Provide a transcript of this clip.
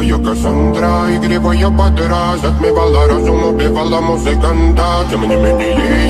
Дикая Кассандра, игривая подра Затмевала разум, убивала музыканта Тем не менее